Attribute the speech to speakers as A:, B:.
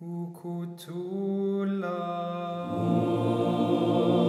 A: Ukutula. Oh.